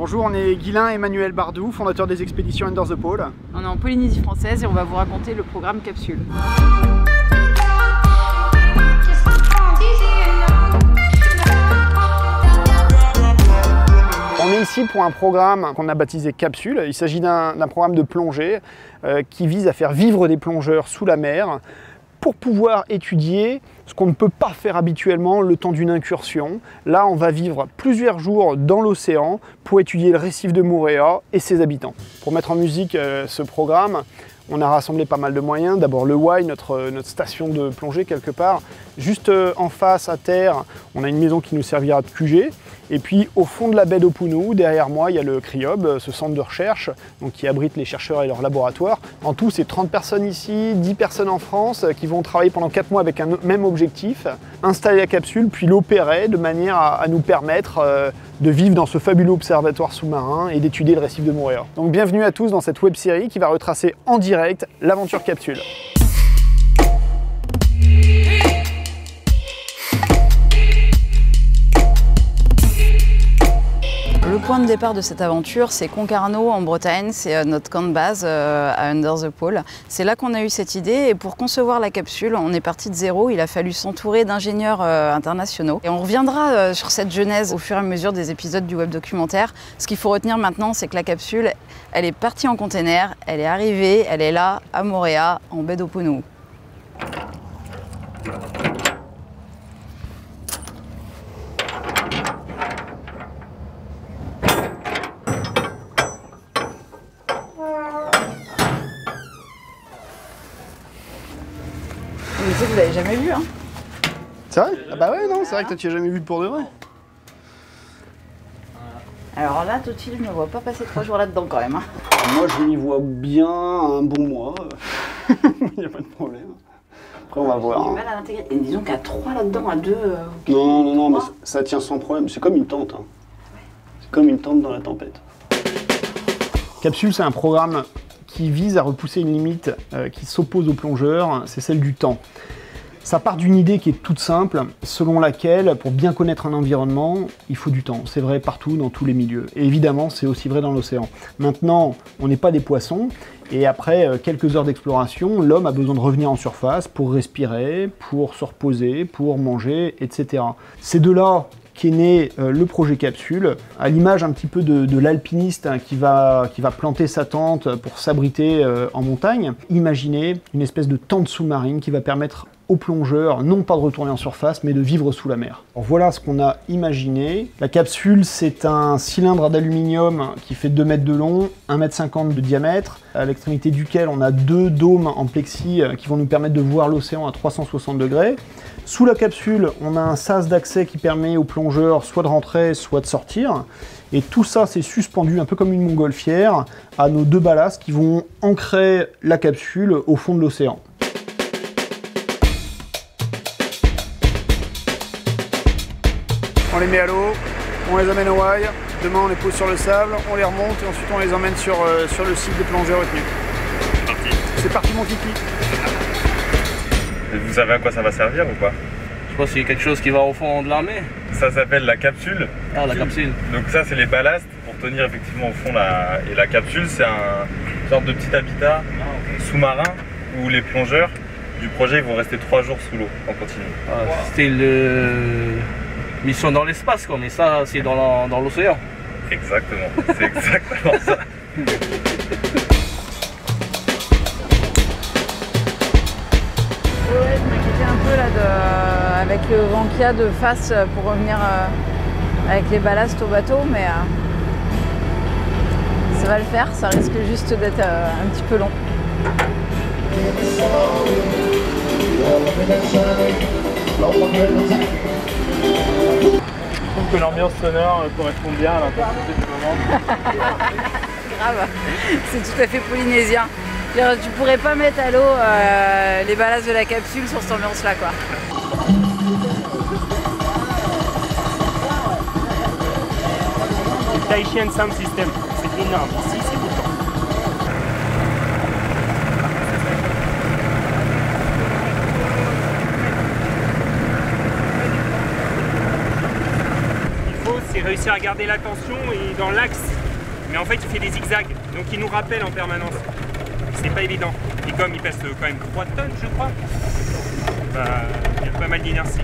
Bonjour, on est Guilain Emmanuel Bardou, fondateur des expéditions Under the Pole. On est en Polynésie française et on va vous raconter le programme Capsule. On est ici pour un programme qu'on a baptisé Capsule. Il s'agit d'un programme de plongée euh, qui vise à faire vivre des plongeurs sous la mer pour pouvoir étudier ce qu'on ne peut pas faire habituellement le temps d'une incursion. Là, on va vivre plusieurs jours dans l'océan pour étudier le récif de Moorea et ses habitants. Pour mettre en musique euh, ce programme, on a rassemblé pas mal de moyens. D'abord le Y, notre, notre, station de plongée quelque part. Juste euh, en face, à terre, on a une maison qui nous servira de QG. Et puis au fond de la baie d'Opunu, derrière moi, il y a le CRIOB, euh, ce centre de recherche donc, qui abrite les chercheurs et leurs laboratoires. En tout, c'est 30 personnes ici, 10 personnes en France euh, qui vont travailler pendant 4 mois avec un même objectif, installer la capsule, puis l'opérer de manière à, nous permettre de vivre dans ce fabuleux observatoire sous-marin et d'étudier le récif de Moorea. Donc bienvenue à tous dans cette web série qui va retracer en direct l'aventure capsule. Le point de départ de cette aventure, c'est Concarneau en Bretagne, c'est euh, notre camp de base euh, à Under the Pole. C'est là qu'on a eu cette idée et pour concevoir la capsule, on est parti de zéro. Il a fallu s'entourer d'ingénieurs euh, internationaux. Et on reviendra sur cette genèse au fur et à mesure des épisodes du web documentaire. Ce qu'il faut retenir maintenant, c'est que la capsule, elle est partie en container, elle est arrivée, elle est là à Moorea, en baie d'Oponu. Vous l'avez jamais vu, hein C'est vrai? Ah bah ouais, non, c'est vrai que toi tu as jamais vu pour de vrai. Alors là, tout de suite, je me vois pas passer trois jours là-dedans quand même. hein. Moi je m'y vois bien un bon mois. Il n'y a pas de problème. Après on va J'ai voir. du hein. mal à l'intégrer. Et disons qu'à trois là-dedans, à deux. euh, Non, non, non, mais ça tient sans problème. C'est comme une tente. hein. C'est comme une tente dans la tempête. Capsule, c'est un programme qui vise à repousser une limite euh, qui s'oppose aux plongeurs, c'est celle du temps. Ça part d'une idée qui est toute simple, selon laquelle, pour bien connaître un environnement, il faut du temps. C'est vrai partout, dans tous les milieux. Et évidemment, c'est aussi vrai dans l'océan. Maintenant, on n'est pas des poissons, et après euh, quelques heures d'exploration, l'homme a besoin de revenir en surface pour respirer, pour se reposer, pour manger, etc. C'est de là qu'est né euh, le projet Capsule, à l'image un petit peu de, l'alpiniste hein, qui, va, qui va planter sa tente pour s'abriter euh, en montagne. Imaginez une espèce de tente sous-marine qui va permettre plongeurs, non pas de retourner en surface, mais de vivre sous la mer. Voilà ce qu'on a imaginé. La capsule, c'est un cylindre d'aluminium qui fait 2 mètres de long, 1 mètre 50 de diamètre, à l'extrémité duquel on a deux dômes en plexi euh, qui vont nous permettre de voir l'océan à 360 degrés. Sous la capsule, on a un sas d'accès qui permet aux plongeurs soit de rentrer, soit de sortir. Et tout ça, c'est suspendu un peu comme une montgolfière à nos deux ballasts qui vont ancrer la capsule au fond de l'océan. On les met à l'eau, on les amène au Y, demain on les pose sur le sable, on les remonte et ensuite on les emmène sur, euh, sur le site de plongée retenu. C'est parti mon kiki Et Vous savez à quoi ça va servir ou pas? Je pense qu'il y a quelque chose qui va au fond de l'armée. Ça s'appelle la capsule. Ah, la capsule. Donc ça c'est les ballasts pour tenir effectivement au fond la... Et la capsule c'est un une sorte de petit habitat sous-marin où les plongeurs du projet ils vont rester trois jours sous l'eau en continu. Ah, Style euh, mission dans l'espace, quoi. Mais ça, c'est dans la- dans l'océan. Exactement, c'est exactement ça. Ouais, je m'inquiétais un peu là de- avec le vent qu'il y a de face euh, pour revenir euh, avec les ballasts au bateau, mais euh, ça va le faire, ça risque juste d'être euh, un petit peu long. Que l'ambiance sonore correspond bien à l'intensité du moment. Grave, c'est tout à fait polynésien. Tu pourrais pas mettre à l'eau euh, les ballasts de la capsule sur cette ambiance-là, quoi. Tahitian Sound System, c'est énorme. Ici, c'est Réussir à garder l'attention et dans l'axe. Mais en fait, il fait des zigzags, donc il nous rappelle en permanence. C'est pas évident. Et comme il pèse quand même 3 tonnes, je crois, bah, il y a pas mal d'inertie.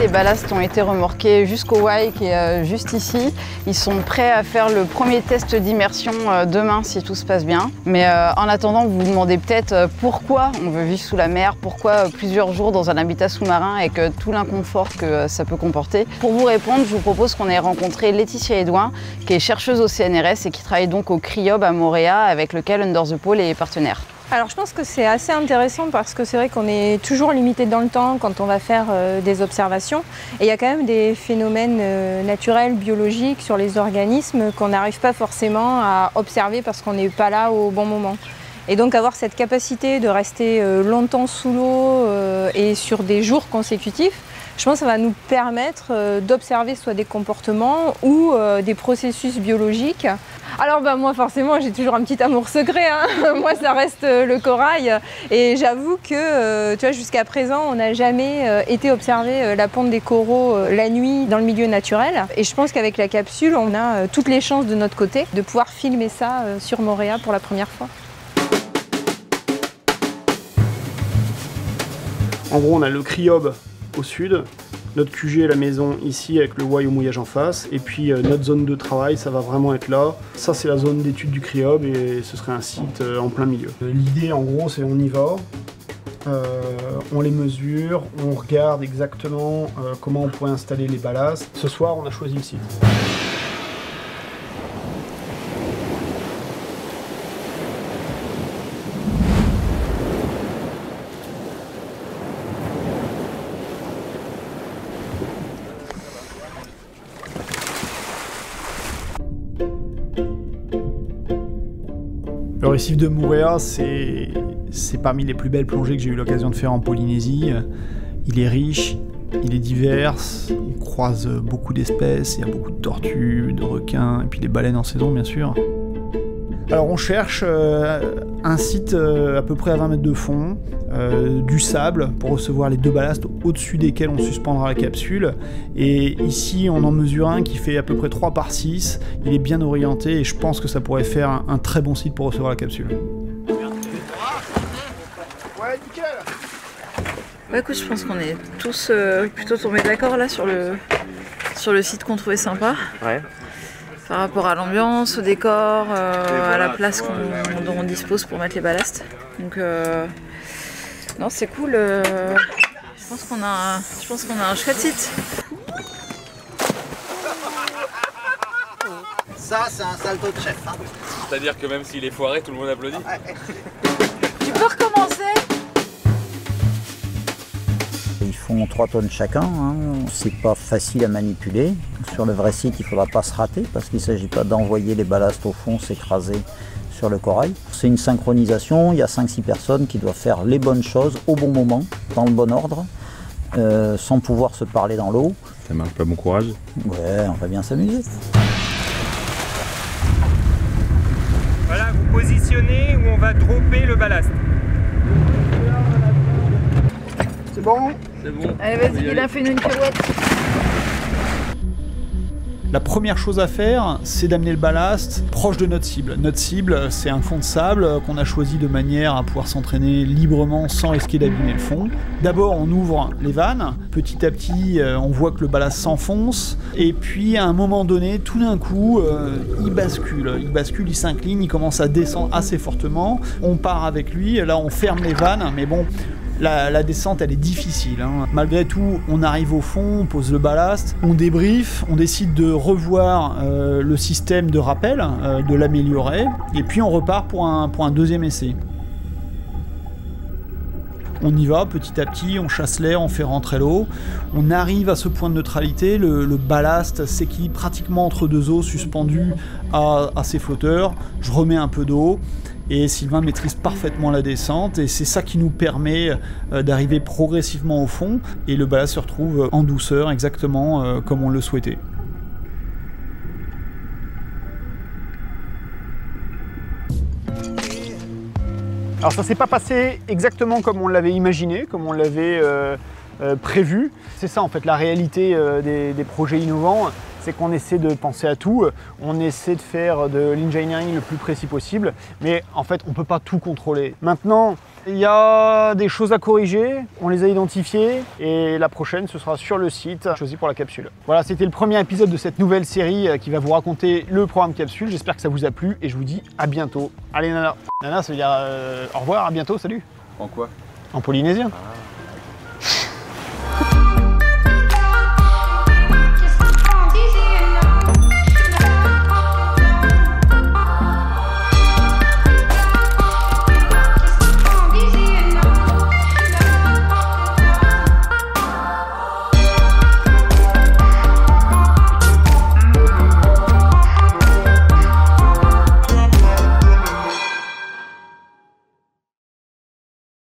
Les ballasts ont été remorqués jusqu'au Y qui est euh, juste ici. Ils sont prêts à faire le premier test d'immersion euh, demain si tout se passe bien. Mais euh, en attendant, vous vous demandez peut-être pourquoi on veut vivre sous la mer, pourquoi plusieurs jours dans un habitat sous-marin et que tout l'inconfort que ça peut comporter. Pour vous répondre, je vous propose qu'on ait rencontré Laetitia Edouin, qui est chercheuse au CNRS et qui travaille donc au CRIOB à Montréal avec lequel Under the Pole est partenaire. Alors je pense que c'est assez intéressant parce que c'est vrai qu'on est toujours limité dans le temps quand on va faire euh, des observations. Et il y a quand même des phénomènes euh, naturels, biologiques sur les organismes qu'on n'arrive pas forcément à observer parce qu'on n'est pas là au bon moment. Et donc avoir cette capacité de rester euh, longtemps sous l'eau et sur des jours consécutifs, je pense que ça va nous permettre d'observer soit des comportements ou des processus biologiques alors bah, moi forcément j'ai toujours un petit amour secret, hein. moi ça reste euh, le corail et j'avoue que euh, tu vois jusqu'à présent on n'a jamais euh, été observer la ponte des coraux la nuit dans le milieu naturel et je pense qu'avec la capsule on a toutes les chances de notre côté de pouvoir filmer ça sur Montréal pour la première fois. En gros on a le criob au sud, notre QG la maison ici avec le Y au mouillage en face et puis euh, notre zone de travail ça va vraiment être là. Ça c'est la zone d'étude du Criob et ce serait un site euh, en plein milieu. L'idée en gros c'est on y va, euh, on les mesure, on regarde exactement comment on pourrait installer les ballasts. Ce soir on a choisi le site. Récif de Mouréa, c'est parmi les plus belles plongées que j'ai eu l'occasion de faire en Polynésie. Il est riche, il est divers, on croise beaucoup d'espèces, il y a beaucoup de tortues, de requins, et puis des baleines en saison bien sûr. Alors on cherche euh, un site euh, à peu près à 20 mètres de fond, euh, du sable pour recevoir les deux ballasts au-dessus desquels on suspendra la capsule. Et ici on en mesure un qui fait à peu près 3 par 6. Il est bien orienté et je pense que ça pourrait faire un, très bon site pour recevoir la capsule. Ouais, nickel bah écoute, je pense qu'on est tous plutôt tombés d'accord là sur le, sur le site qu'on trouvait sympa. Ouais par rapport à l'ambiance, au décor, euh, à la place dont on dispose pour mettre les ballasts. Donc euh, non, c'est cool. Euh, je pense qu'on a, je pense qu'on a un chouette site. Ça, c'est un salto de chef. Hein. C'est-à-dire que même s'il est foiré, tout le monde applaudit. Font 3 tonnes chacun, hein. c'est pas facile à manipuler. Sur le vrai site, il ne faudra pas se rater parce qu'il ne s'agit pas d'envoyer les ballasts au fond s'écraser sur le corail. C'est une synchronisation, il y a 5-6 personnes qui doivent faire les bonnes choses au bon moment, dans le bon ordre, euh, sans pouvoir se parler dans l'eau. Ça marche pas bon courage Ouais, on va bien s'amuser. Voilà, vous positionnez où on va dropper le ballast. C'est bon C'est bon. Allez, vas-y, il a fait une pirouette. La première chose à faire, c'est d'amener le ballast proche de notre cible. Notre cible, c'est un fond de sable qu'on a choisi de manière à pouvoir s'entraîner librement sans risquer d'abîmer le fond. D'abord, on ouvre les vannes. Petit à petit, euh, on voit que le ballast s'enfonce. Et puis, à un moment donné, tout d'un coup, euh, il bascule. Il bascule, il s'incline, il commence à descendre assez fortement. On part avec lui. Là, on ferme les vannes. Mais bon, la, descente, elle est difficile. Hein. Malgré tout, on arrive au fond, on pose le ballast, on débrief, on décide de revoir euh, le système de rappel, euh, de l'améliorer, et puis on repart pour un, deuxième essai. On y va petit à petit, on chasse l'air, on fait rentrer l'eau. On arrive à ce point de neutralité, le, ballast s'équilibre pratiquement entre deux eaux suspendues à, à ses flotteurs. Je remets un peu d'eau. Et Sylvain maîtrise parfaitement la descente et c'est ça qui nous permet euh, d'arriver progressivement au fond et le ballast se retrouve en douceur exactement euh, comme on le souhaitait. Alors ça s'est pas passé exactement comme on l'avait imaginé, comme on l'avait euh, prévu. C'est ça en fait la réalité des projets innovants, c'est qu'on essaie de penser à tout, on essaie de faire de l'engineering le plus précis possible, mais en fait on ne peut pas tout contrôler. Maintenant, il y a des choses à corriger, on les a identifiées et la prochaine ce sera sur le site choisi pour la capsule. Voilà, c'était le premier épisode de cette nouvelle série euh, qui va vous raconter le programme capsule. J'espère que ça vous a plu et je vous dis à bientôt. Allez Nana. Nana, ça veut dire euh, au revoir, à bientôt, salut. En quoi? En polynésien. Ah.